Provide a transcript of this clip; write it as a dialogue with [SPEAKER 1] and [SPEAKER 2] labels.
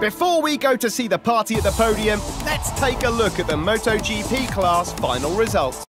[SPEAKER 1] Before we go to see the party at the podium, let's take a look at the MotoGP class final results.